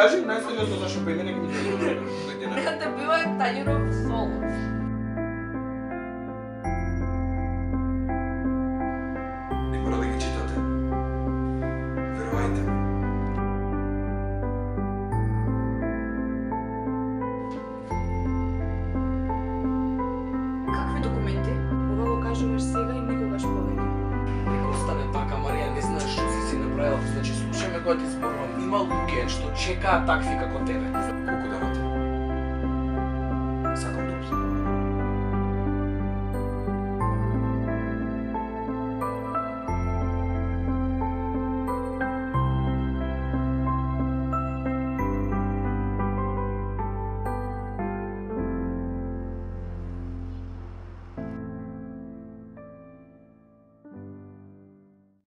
кажи најсериозно зашо имене ги ми Тањеров соло. Не мора да ги читате. Верувајте ми. Какви документи? Ова го кажуваш сега и никогаш повеќе. Нека остане така, Марија, не знаеш што си си направила. Значи, слушај ме кога ти зборувам. Има луѓе што чекаат такви како тебе. Колку да